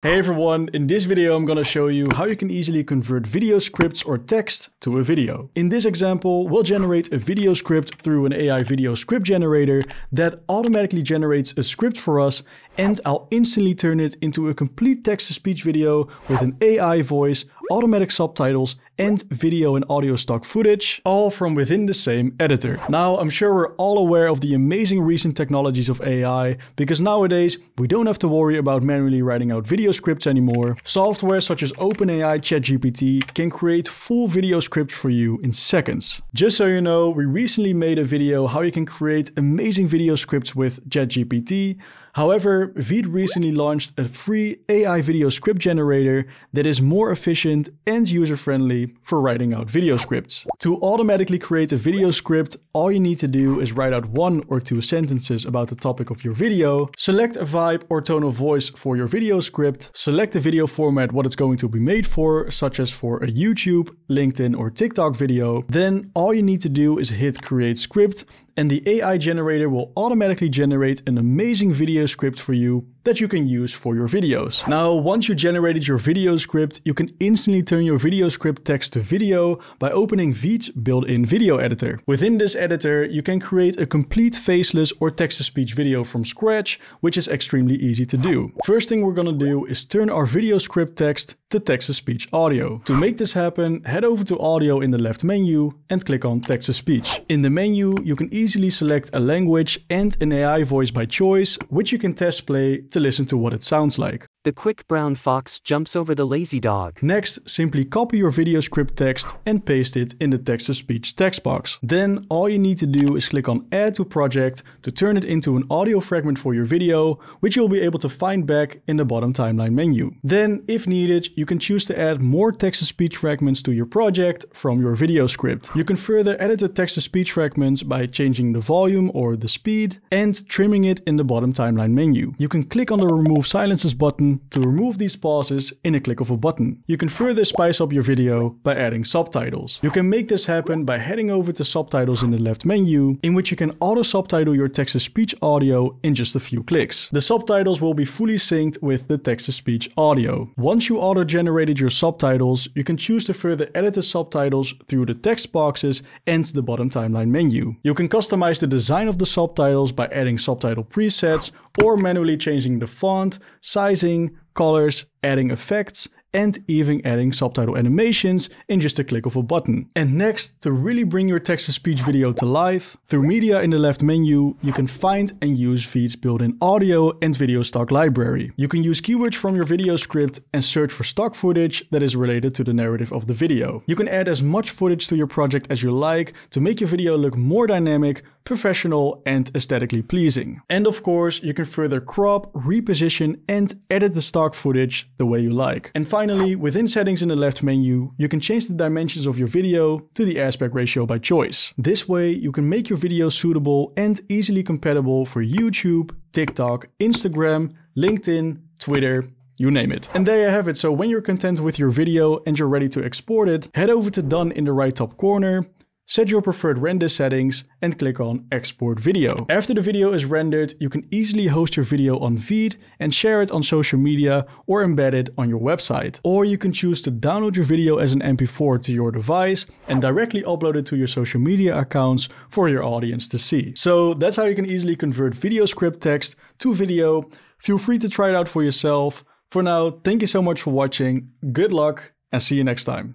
Hey everyone, in this video I'm gonna show you how you can easily convert video scripts or text to a video. In this example, we'll generate a video script through an AI video script generator that automatically generates a script for us and I'll instantly turn it into a complete text-to-speech video with an AI voice, automatic subtitles, and video and audio stock footage, all from within the same editor. Now, I'm sure we're all aware of the amazing recent technologies of AI, because nowadays we don't have to worry about manually writing out video scripts anymore. Software such as OpenAI ChatGPT can create full video scripts for you in seconds. Just so you know, we recently made a video how you can create amazing video scripts with ChatGPT, However, Veed recently launched a free AI video script generator that is more efficient and user-friendly for writing out video scripts. To automatically create a video script, all you need to do is write out one or two sentences about the topic of your video, select a vibe or tone of voice for your video script, select the video format what it's going to be made for, such as for a YouTube, LinkedIn or TikTok video. Then all you need to do is hit create script and the AI generator will automatically generate an amazing video script for you that you can use for your videos. Now, once you generated your video script, you can instantly turn your video script text to video by opening Veed's built-in video editor. Within this editor, you can create a complete faceless or text-to-speech video from scratch, which is extremely easy to do. First thing we're gonna do is turn our video script text to text-to-speech audio. To make this happen, head over to audio in the left menu and click on text-to-speech. In the menu, you can easily select a language and an AI voice by choice, which you can test play to listen to what it sounds like. The quick brown fox jumps over the lazy dog. Next, simply copy your video script text and paste it in the text-to-speech text box. Then all you need to do is click on add to project to turn it into an audio fragment for your video, which you'll be able to find back in the bottom timeline menu. Then, if needed, you can choose to add more text-to-speech fragments to your project from your video script. You can further edit the text-to-speech fragments by changing the volume or the speed and trimming it in the bottom timeline menu. You can click on the remove silences button to remove these pauses in a click of a button. You can further spice up your video by adding subtitles. You can make this happen by heading over to subtitles in the left menu, in which you can auto subtitle your text-to-speech audio in just a few clicks. The subtitles will be fully synced with the text-to-speech audio. Once you auto-generated your subtitles, you can choose to further edit the subtitles through the text boxes and the bottom timeline menu. You can customize the design of the subtitles by adding subtitle presets or manually changing the font, sizing, colors, adding effects, and even adding subtitle animations in just a click of a button. And next, to really bring your text-to-speech video to life, through media in the left menu, you can find and use Veed's built-in audio and video stock library. You can use keywords from your video script and search for stock footage that is related to the narrative of the video. You can add as much footage to your project as you like to make your video look more dynamic, professional and aesthetically pleasing. And of course, you can further crop, reposition and edit the stock footage the way you like. And finally, within settings in the left menu, you can change the dimensions of your video to the aspect ratio by choice. This way, you can make your video suitable and easily compatible for YouTube, TikTok, Instagram, LinkedIn, Twitter, you name it. And there you have it. So when you're content with your video and you're ready to export it, head over to done in the right top corner, set your preferred render settings and click on export video. After the video is rendered, you can easily host your video on Veed and share it on social media or embed it on your website. Or you can choose to download your video as an MP4 to your device and directly upload it to your social media accounts for your audience to see. So that's how you can easily convert video script text to video. Feel free to try it out for yourself. For now, thank you so much for watching, good luck and see you next time.